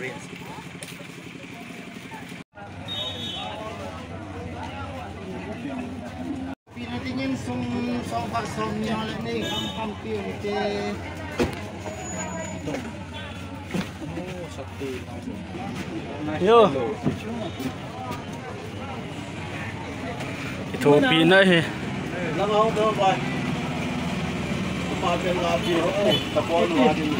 experience. Pinatingin sung sofa song niya ni ang pampir ke Yo. Ito Pina eh. Lang ako daw ba? Kumagal nga biyo ko. Tapon natin.